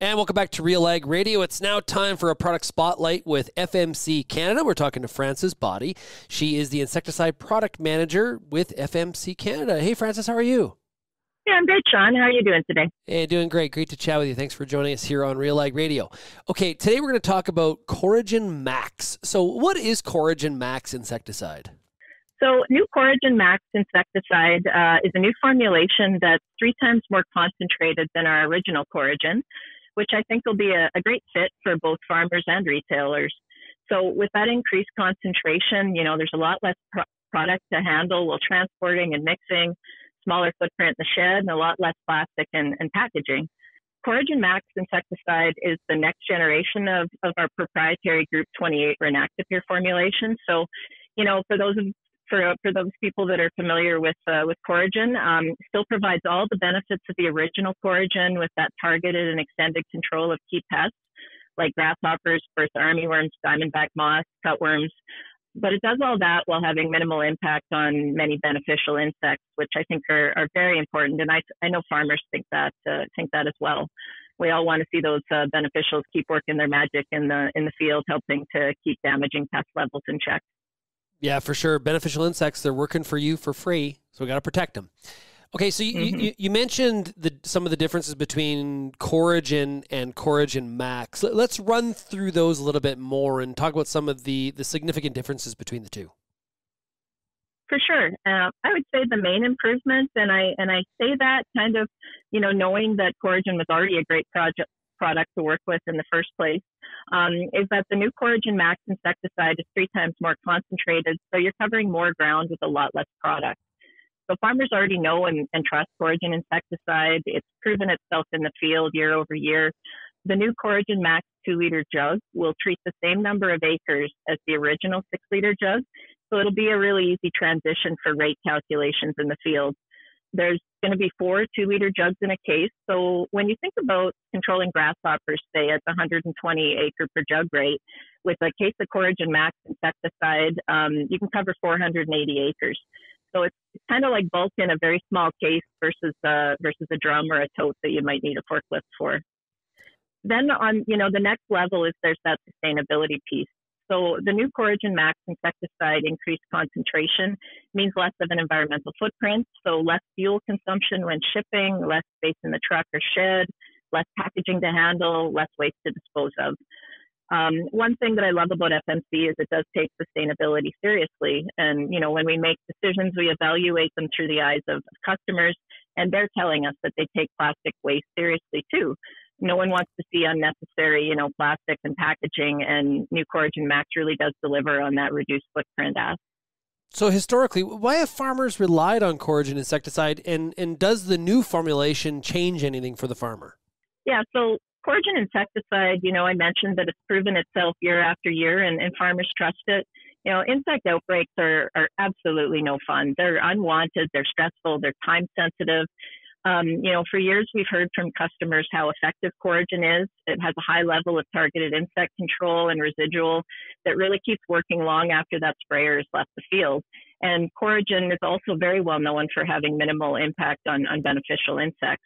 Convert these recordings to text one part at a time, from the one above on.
And welcome back to Real Ag Radio. It's now time for a product spotlight with FMC Canada. We're talking to Frances Boddy. She is the insecticide product manager with FMC Canada. Hey, Frances, how are you? Yeah, I'm great, Shaun. How are you doing today? Hey, doing great. Great to chat with you. Thanks for joining us here on Real Ag Radio. Okay, today we're going to talk about Coragen Max. So, what is Coragen Max insecticide? So, new Coragen Max insecticide uh, is a new formulation that's three times more concentrated than our original Coragen which I think will be a, a great fit for both farmers and retailers. So with that increased concentration, you know, there's a lot less pro- product to handle while transporting and mixing, smaller footprint in the shed, and a lot less plastic and, and packaging. Coragen Max insecticide is the next generation of, of our proprietary Group 28 Rynaxypyr formulation. So, you know, for those of for for those people that are familiar with uh, with Coragen, um, still provides all the benefits of the original Coragen with that targeted and extended control of key pests like grasshoppers, first armyworms, diamondback moth, cutworms. But it does all that while having minimal impact on many beneficial insects, which I think are, are very important. And I, I know farmers think that uh, think that as well. We all want to see those uh, beneficials keep working their magic in the in the field, helping to keep damaging pest levels in check. Yeah, for sure. Beneficial insects, they're working for you for free, so we got to protect them. Okay, so you, mm-hmm. you, you, mentioned the, some of the differences between Coragen and Coragen Max. Let's run through those a little bit more and talk about some of the, the significant differences between the two. For sure, uh, I would say the main improvement, and I and I say that kind of, you know, knowing that Coragen was already a great project product to work with in the first place, um, is that the new Coragen Max insecticide is three times more concentrated, so you're covering more ground with a lot less product. So farmers already know and, and trust Coragen insecticide. It's proven itself in the field year over year. The new Coragen Max two liter jug will treat the same number of acres as the original six liter jug. So it'll be a really easy transition for rate calculations in the field. There's going to be four two liter jugs in a case. So when you think about controlling grasshoppers, say at the 120 acre per jug rate, with a case of Coragen Max insecticide, um, you can cover 480 acres. So it's kind of like bulk in a very small case versus uh, versus a drum or a tote that you might need a forklift for. Then on you know the next level is there's that sustainability piece. So the new Coragen Max insecticide increased concentration means less of an environmental footprint, so less fuel consumption when shipping, less space in the truck or shed, less packaging to handle, less waste to dispose of. Um, one thing that I love about FMC is it does take sustainability seriously. And, you know, when we make decisions, we evaluate them through the eyes of customers, and they're telling us that they take plastic waste seriously too no one wants to see unnecessary, you know, plastic and packaging, and New Coragen Max really does deliver on that reduced footprint ask. So historically, why have farmers relied on Coragen insecticide, and and does the new formulation change anything for the farmer? Yeah, so Coragen insecticide, you know, I mentioned that it's proven itself year after year, and, and farmers trust it. You know, insect outbreaks are, are absolutely no fun. They're unwanted, they're stressful, they're time sensitive. Um, you know, for years we've heard from customers how effective Coragen is. It has a high level of targeted insect control and residual that really keeps working long after that sprayer has left the field. And Coragen is also very well known for having minimal impact on, on beneficial insects.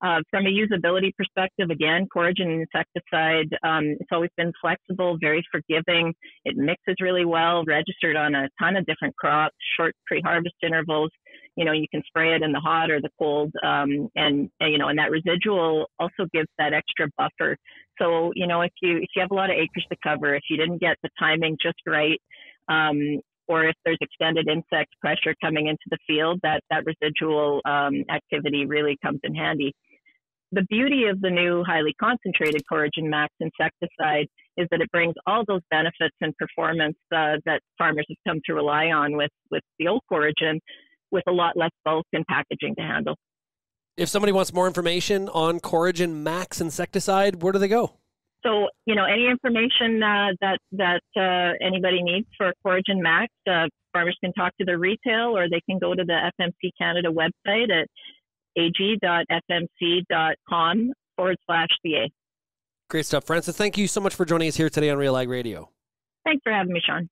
Uh, from a usability perspective, again, Coragen insecticide, um, it's always been flexible, very forgiving. It mixes really well, registered on a ton of different crops, short pre-harvest intervals. You know, you can spray it in the hot or the cold, um, and, you know, and that residual also gives that extra buffer. So, you know, if you if you have a lot of acres to cover, if you didn't get the timing just right, um, or if there's extended insect pressure coming into the field, that that residual um, activity really comes in handy the beauty of the new highly concentrated Coragen Max insecticide is that it brings all those benefits and performance uh, that farmers have come to rely on with, with the old Coragen with a lot less bulk and packaging to handle. If somebody wants more information on Coragen Max insecticide, where do they go? So, you know, any information uh, that that uh, anybody needs for Coragen Max, uh, farmers can talk to their retail or they can go to the FMC Canada website at ag.fmc.com forward slash CA. Great stuff, Frances. Thank you so much for joining us here today on Real Ag Radio. Thanks for having me, Shaun.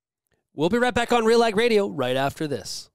We'll be right back on Real Ag Radio right after this.